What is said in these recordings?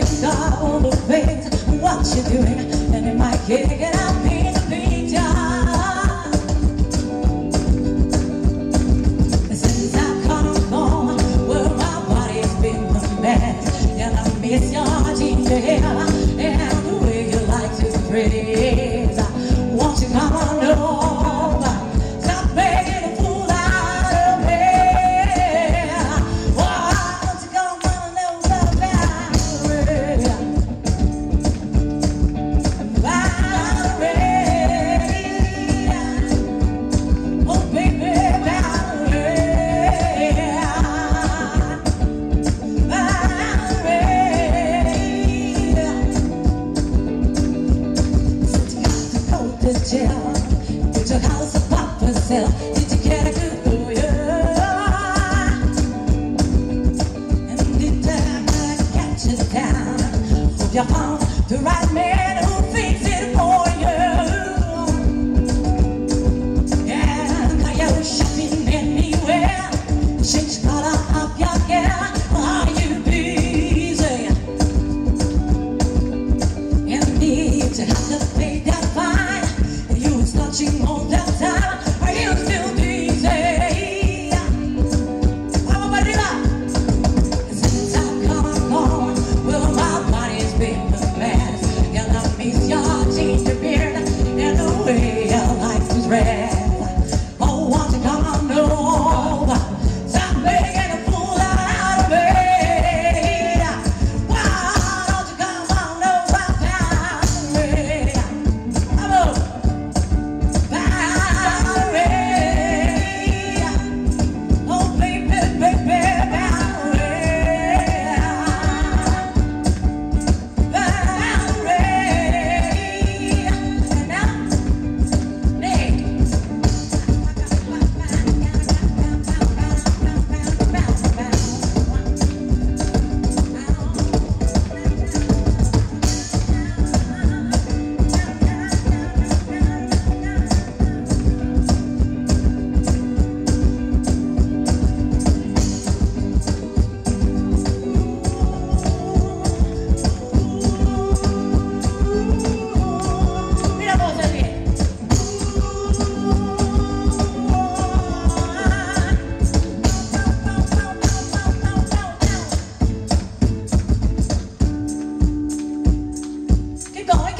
fixed on all the things, what you doing, and it might get out. You found the right man who thinks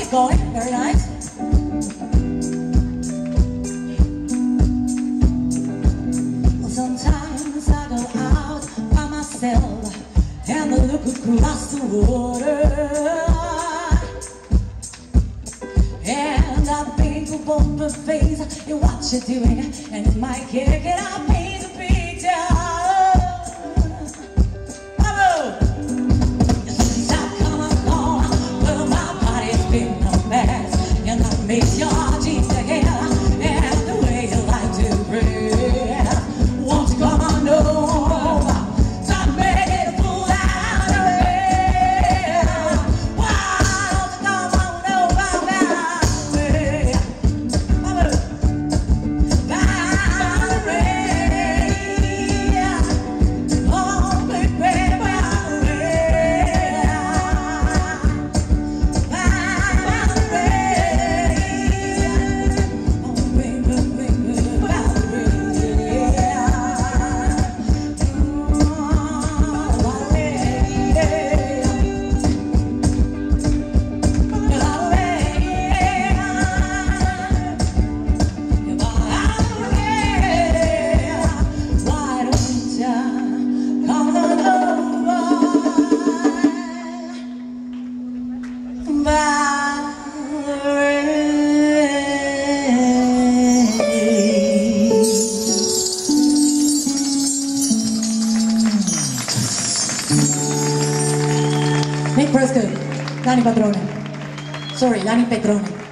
it's going. Very nice. Well, sometimes I go out by myself and I look across the water. And I think about the face and what you're doing and it might kick it up. Lani Padrone. Sorry, Lani Petrone.